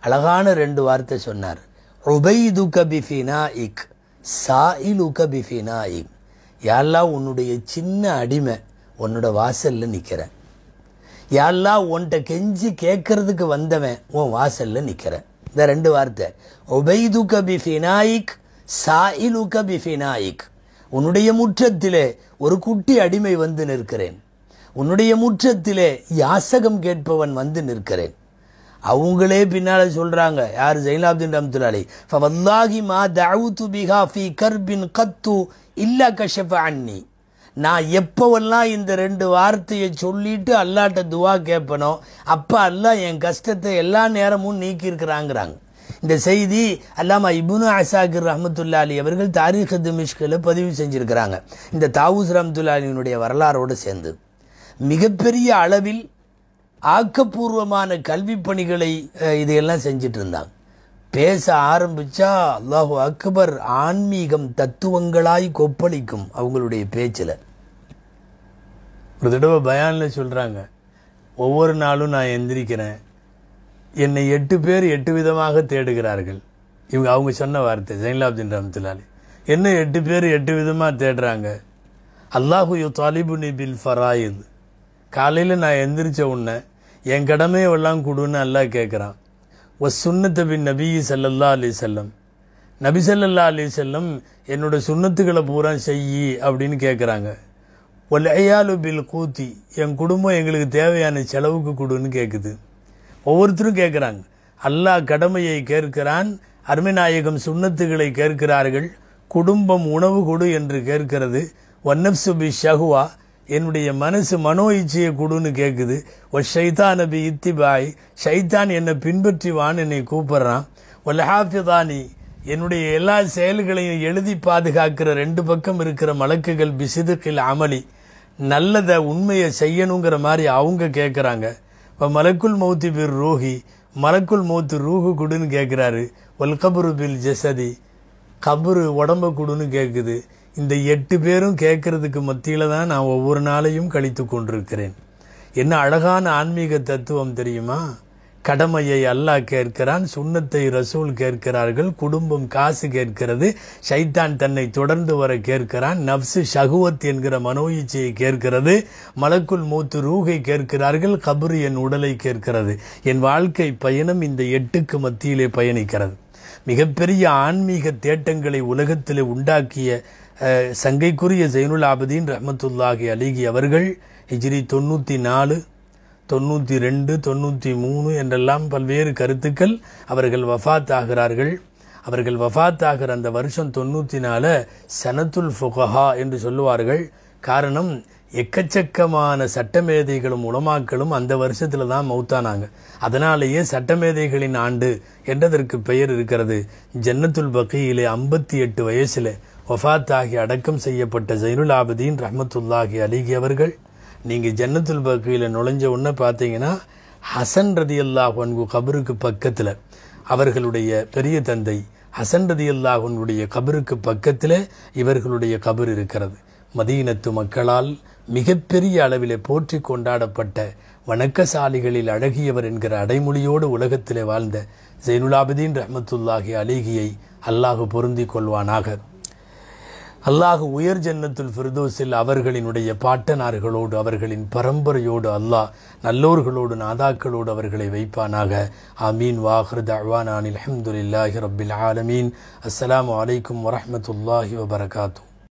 அழகான ரெண்டு வார்த்தை சொன்னார். உபைதுக பிஃபினா இக் சாயிலுக பிஃபினா இக் யாரெல்லாம் உன்னுடைய சின்ன அடிமை உன்னோட வாசலில் நிற்கிறேன் யாரெல்லாம் உன்கிட்ட கெஞ்சி கேட்கறதுக்கு வந்தவன் உன் வாசலில் நிற்கிறேன் இந்த ரெண்டு வார்த்தை. ஒபைதுக பிஃபினாயிக் சாயிலுக பிஃபினாயிக். உன்னுடைய முற்றத்திலே ஒரு குட்டி அடிமை வந்து நிற்கிறேன். உன்னுடைய முற்றத்திலே யாசகம் கேட்பவன் வந்து நிற்கிறேன். அவங்களே பின்னால் சொல்கிறாங்க யார்? ஜைனாப்தின் ரம்துலாலி ஃபவல்லாஹி மா தவுத்து பிஹா ஃபி கர்பின் கத்து இல்லா கஷஃப அன்னி. நான் எப்போவெல்லாம் இந்த ரெண்டு வார்த்தையை சொல்லிட்டு அல்லாட்ட துவா கேட்பனோ அப்போ அல்லா என் கஷ்டத்தை எல்லா நேரமும் நீக்கியிருக்கிறாங்கிறாங்க. இந்த செய்தி அல்லாமா இபுனு அசாகிர் ரஹமத்துல்லா அலி அவர்கள் தாரீக் திமிஷ்கில் பதிவு செஞ்சுருக்கிறாங்க. இந்த தாவூஸ் ரஹமத்துல்லா அலியினுடைய வரலாறோடு சேர்ந்து. மிகப்பெரிய அளவில் ஆக்கப்பூர்வமான கல்வி பணிகளை இதையெல்லாம் செஞ்சிட்டு இருந்தாங்க பேச ஆரம்பிச்சா அல்லாஹு அக்பர் ஆன்மீகம் தத்துவங்களாய் கொப்பளிக்கும் அவங்களுடைய பேச்சில். ஒரு தடவை பயானில் சொல்கிறாங்க ஒவ்வொரு நாளும் நான் எந்திரிக்கிறேன். என்னை எட்டு பேர் எட்டு விதமாக தேடுகிறார்கள். இவங்க அவங்க சொன்ன வார்த்தை ஜெயின்லாப்தின் ரஹமத்துல்லாலி என்ன எட்டு பேர் எட்டு விதமாக தேடுறாங்க? அல்லாஹு யு தாலிபுனி பில் ஃபராயித். காலையில் நான் எந்திரிச்ச உடனே என் கடமையெல்லாம் கொடுன்னு அல்லாஹ் கேட்குறான் ஒ சுன்னத்த பின் நபி சல்லல்லா அலி செல்லம் நபி ஸல்லல்லாஹு அலி செல்லம் என்னோட சுண்ணத்துக்களை பூரா செய்யி அப்படின்னு கேட்குறாங்க ஒல் ஐயாலு பில் கூத்தி என் குடும்பம் எங்களுக்கு தேவையான செலவுக்கு கொடுன்னு கேட்குது ஒவ்வொருத்தரும் கேட்குறாங்க அல்லாஹ் கடமையை கேட்கிறான் அருமைநாயகம் சுண்ணத்துகளை கேட்கிறார்கள் குடும்பம் உணவு கொடு என்று கேட்கிறது. ஒன்னப்சு பி ஷஹுவா என்னுடைய மனசு மனோ இச்சையை கொடுன்னு கேட்குது ஒ ஷைதான் நபி இத்திபாய். ஷைத்தான் என்னை பின்பற்றிவான்னு என்னை கூப்பிட்றான். ஒல் லஹாஃபிதானி என்னுடைய எல்லா செயல்களையும் எழுதி பாதுகாக்கிற ரெண்டு பக்கம் இருக்கிற மலக்குகள் பிசிதுக்கில் அமளி. நல்லதை உண்மையை செய்யணுங்கிற மாதிரி அவங்க கேட்குறாங்க இப்போ மலக்குல் மௌத்தி பிர் ரூஹி. மலக்குல் மௌத்து ரூஹு குடுன்னு கேட்குறாரு ஒல் கபுரு பில் ஜெசதி. கபுரு உடம்ப குடுன்னு கேட்குது இந்த எட்டு பேரும் கேட்கறதுக்கு மத்தியில் தான் நான் ஒவ்வொரு நாளையும் கழித்து கொண்டிருக்கிறேன். என்ன அழகான ஆன்மீக தத்துவம் தெரியுமா? கடமையை அல்லாஹ் கேட்கிறான் சுண்ணத்தை ரசூல் கேட்கிறார்கள் குடும்பம் காசு கேட்கிறது ஷைத்தான் தன்னை தொடர்ந்து வர கேட்கிறான் நப்சு ஷகுவத் என்கிற மனோயிச்சையை கேட்கிறது மலக்குள் மூத்து ரூகை கேட்கிறார்கள் கபரு என் உடலை கேட்கிறது. என் வாழ்க்கை பயணம் இந்த எட்டுக்கு மத்தியிலே பயணிக்கிறது. மிகப்பெரிய ஆன்மீக தேட்டங்களை உலகத்தில் உண்டாக்கிய சங்கைக்குரிய ஜெயினுல் ஆபதீன் ரஹமத்துல்லாஹி அலிகி அவர்கள் ஹிஜ்ரி தொண்ணூற்றி நாலு தொண்ணூற்றி ரெண்டு தொண்ணூற்றி மூணு என்றெல்லாம் பல்வேறு கருத்துக்கள் அவர்கள் வஃபாத் ஆகிறார்கள். அவர்கள் வஃபாத் ஆகிற அந்த வருஷம் தொண்ணூற்றி நாலு சனத்துல் ஃபுகஹா என்று சொல்லுவார்கள். காரணம் எக்கச்சக்கமான சட்டமேதைகளும் உலமாக்களும் அந்த வருஷத்தில் தான் மௌத்தானாங்க. அதனாலேயே சட்டமேதைகளின் ஆண்டு என்றதற்கு பெயர் இருக்கிறது. ஜன்னத்துல் பக்கியிலே ஐம்பத்தி எட்டு வயசில் ஒஃபாத்தாகி அடக்கம் செய்யப்பட்ட ஜைனுல் ஆபதீன் ரஹமத்துல்லாஹி அலிகி அவர்கள் நீங்கள் ஜன்னத்துல் பக்கையில் நுழைஞ்ச உடனே பார்த்தீங்கன்னா ஹசன் ரதி அல்லாஹ் கபருக்கு பக்கத்தில் அவர்களுடைய பெரிய தந்தை ஹசன் ரதி அல்லாஹனுடைய கபருக்கு பக்கத்தில் இவர்களுடைய கபர் இருக்கிறது. மதீனத்து மக்களால் மிகப்பெரிய அளவிலே போற்றி கொண்டாடப்பட்ட வணக்கசாலிகளில் அழகியவர் என்கிற அடைமொழியோடு உலகத்திலே வாழ்ந்த ஜெயினுலாபுதீன் ரஹமத்துல்லாஹி அலிகியை அல்லாஹு பொருந்தி கொள்வானாக. அல்லாஹ் உயர் ஜன்னத்துல் ஃபிர்தோஸில் அவர்களினுடைய பாட்டனார்களோடு அவர்களின் பரம்பரையோடு அல்லாஹ் நல்லோர்களோடு நாதாக்களோடு அவர்களை வைப்பானாக. ஆமீன். வாஹ்ரத் அவானான் அல்ஹம்துலில்லாஹி ரபில் ஆலமீன். அஸ்ஸலாமு அலைக்கும் வரமத்துல்லாஹி வபரகாத்து.